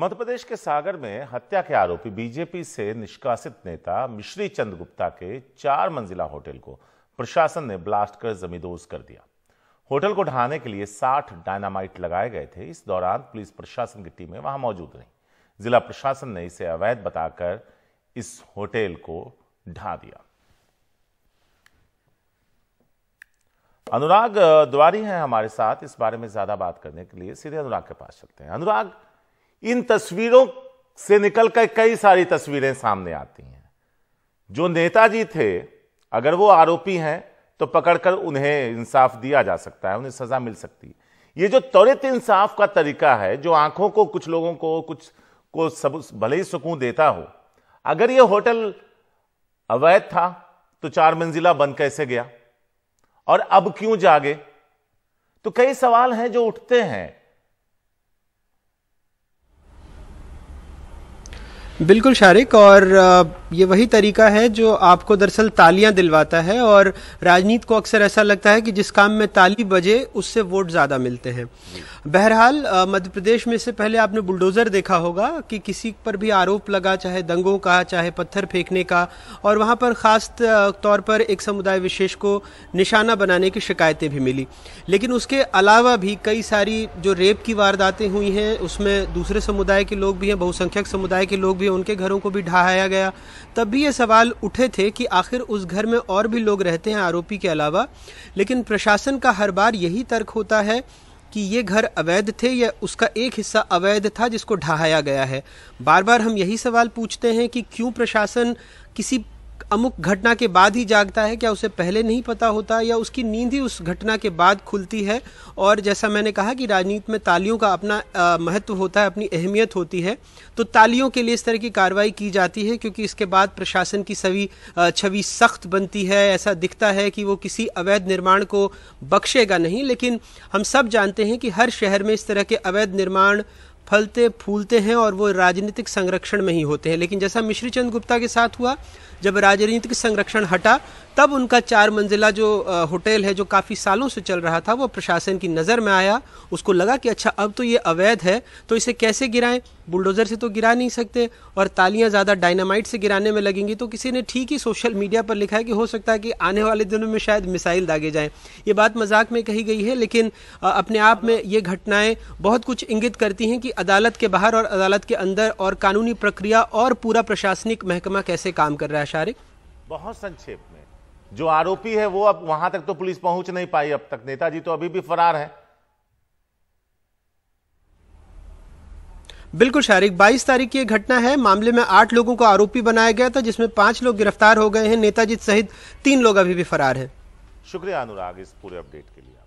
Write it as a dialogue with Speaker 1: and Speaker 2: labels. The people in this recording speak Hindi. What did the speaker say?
Speaker 1: मध्य प्रदेश के सागर में हत्या के आरोपी बीजेपी से निष्कासित नेता मिश्री चंद गुप्ता के चार मंजिला होटल को प्रशासन ने ब्लास्ट कर जमींदोज कर दिया। होटल को ढहाने के लिए 60 डायनामाइट लगाए गए थे। इस दौरान पुलिस प्रशासन की टीमें वहाँ मौजूद रही। जिला प्रशासन ने इसे अवैध बताकर इस होटल को ढा दिया। अनुराग द्वारी हैं हमारे साथ। इस बारे में ज़्यादा बात करने के लिए सीधे अनुराग के पास चलते हैं। अनुराग इन तस्वीरों से निकलकर कई सारी तस्वीरें सामने आती हैं। जो नेताजी थे, अगर वो आरोपी हैं तो पकड़कर उन्हें इंसाफ दिया जा सकता है, उन्हें सजा मिल सकती है। ये जो त्वरित इंसाफ का तरीका है, जो आँखों को, कुछ लोगों को, कुछ को सब, भले ही सुकून देता हो, अगर ये होटल अवैध था तो चार मंजिला बन कैसे गया? और अब क्यों जागे? तो कई सवाल हैं जो उठते हैं।
Speaker 2: बिल्कुल शारिक और ये वही तरीका है जो आपको दरअसल तालियाँ दिलवाता है और राजनीति को अक्सर ऐसा लगता है कि जिस काम में ताली बजे, उससे वोट ज़्यादा मिलते हैं। बहरहाल मध्य प्रदेश में से पहले आपने बुलडोज़र देखा होगा कि किसी पर भी आरोप लगा, चाहे दंगों का, चाहे पत्थर फेंकने का, और वहाँ पर ख़ास तौर पर एक समुदाय विशेष को निशाना बनाने की शिकायतें भी मिली। लेकिन उसके अलावा भी कई सारी जो रेप की वारदातें हुई हैं, उसमें दूसरे समुदाय के लोग भी हैं, बहुसंख्यक समुदाय के लोग भी हैं, उनके घरों को भी ढहाया गया। तब भी ये सवाल उठे थे कि आखिर उस घर में और भी लोग रहते हैं आरोपी के अलावा, लेकिन प्रशासन का हर बार यही तर्क होता है कि ये घर अवैध थे या उसका एक हिस्सा अवैध था जिसको ढहाया गया है। बार बार हम यही सवाल पूछते हैं कि क्यों प्रशासन किसी अमुक घटना के बाद ही जागता है, क्या उसे पहले नहीं पता होता, या उसकी नींद ही उस घटना के बाद खुलती है? और जैसा मैंने कहा कि राजनीति में तालियों का अपना महत्व होता है, अपनी अहमियत होती है तो तालियों के लिए इस तरह की कार्रवाई की जाती है, क्योंकि इसके बाद प्रशासन की सभी छवि सख्त बनती है, ऐसा दिखता है कि वो किसी अवैध निर्माण को बख्शेगा नहीं, लेकिन हम सब जानते हैं कि हर शहर में इस तरह के अवैध निर्माण फलते, फूलते हैं और वो राजनीतिक संरक्षण में ही होते हैं। लेकिन जैसा मिश्री चंद गुप्ता के साथ हुआ, जब राजनीतिक संरक्षण हटा, तब उनका चार मंजिला जो होटल है, जो काफ़ी सालों से चल रहा था, वो प्रशासन की नज़र में आया। उसको लगा कि अच्छा अब तो ये अवैध है तो इसे कैसे गिराएँ? बुलडोज़र से तो गिरा नहीं सकते और तालियाँ ज़्यादा डायनामाइट से गिराने में लगेंगी। तो किसी ने ठीक ही सोशल मीडिया पर लिखा है कि हो सकता है कि आने वाले दिनों में शायद मिसाइल दागे जाएँ। ये बात मज़ाक में कही गई है, लेकिन अपने आप में ये घटनाएँ बहुत कुछ इंगित करती हैं कि अदालत के बाहर और अदालत के अंदर और कानूनी प्रक्रिया और पूरा प्रशासनिक महकमा कैसे काम कर रहा है शारिक?
Speaker 1: बहुत संक्षेप में। जो आरोपी है वो अब वहाँ तक तो पुलिस पहुँच नहीं पाई अब तक। नेताजी तो अभी भी फरार है।
Speaker 2: बिल्कुल शारिक। 22 तारीख की घटना है। मामले में आठ लोगों को आरोपी बनाया गया था जिसमें पाँच लोग गिरफ़्तार हो गए हैं। नेताजी सहित तीन लोग अभी भी फरार हैं।
Speaker 1: शुक्रिया अनुराग इस पूरे अपडेट के लिए।